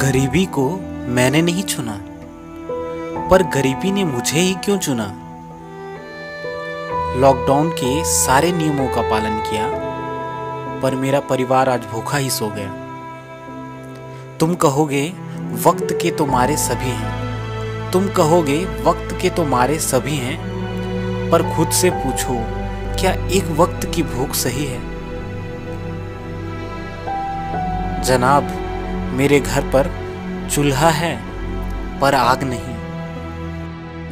गरीबी को मैंने नहीं चुना, पर गरीबी ने मुझे ही क्यों चुना? लॉकडाउन के सारे नियमों का पालन किया, पर मेरा परिवार आज भूखा ही सो गया। तुम कहोगे, वक्त के तुम्हारे सभी हैं। तुम कहोगे, वक्त के तुम्हारे सभी हैं, पर खुद से पूछो, क्या एक वक्त की भूख सही है? जनाब मेरे घर पर चूल्हा है, पर आग नहीं,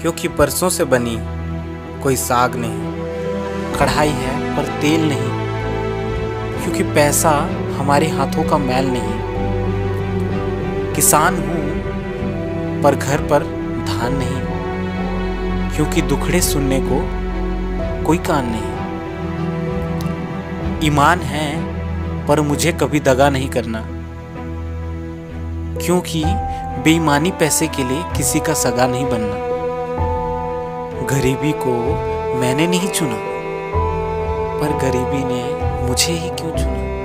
क्योंकि परसों से बनी कोई साग नहीं, कढ़ाई है, पर तेल नहीं, क्योंकि पैसा हमारे हाथों का मैल नहीं। किसान हूँ, पर घर पर धान नहीं, क्योंकि दुखड़े सुनने को कोई कान नहीं। ईमान है, पर मुझे कभी दगा नहीं करना। क्योंकि बेईमानी पैसे के लिए किसी का सगा नहीं बनना। गरीबी को मैंने नहीं चुना, पर गरीबी ने मुझे ही क्यों चुना?